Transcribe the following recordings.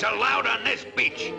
dogs allowed on this beach.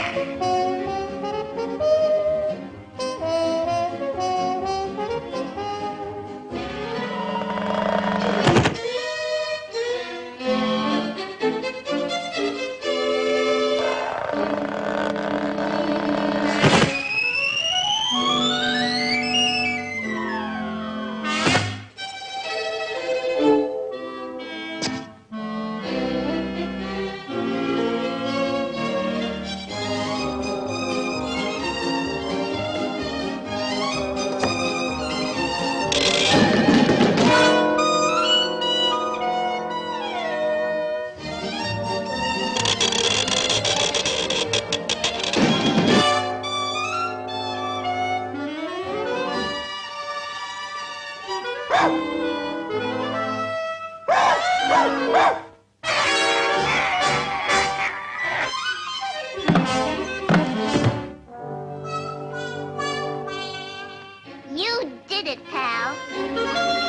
Música You did it, pal.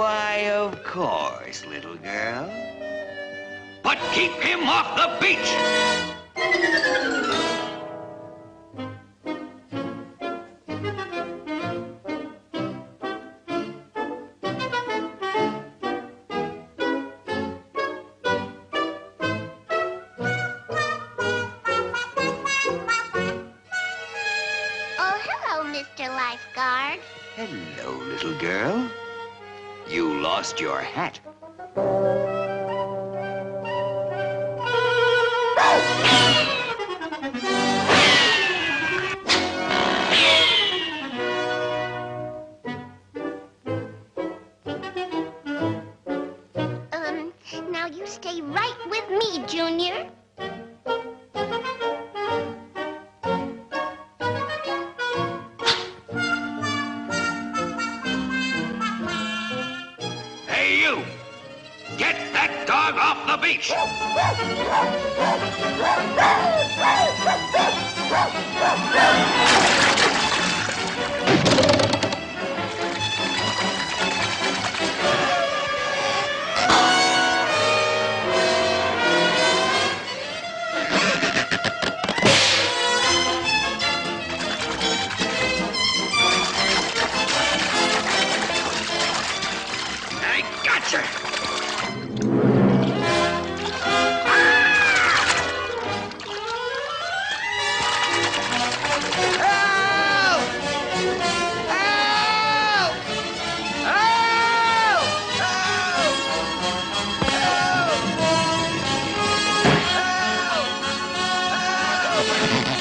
Why, of course, little girl. But keep him off the beach! Oh, hello, Mr. Lifeguard. Hello, little girl. You lost your hat. Um, now you stay right with me, Junior. You! Get that dog off the beach! Help! Help! Help!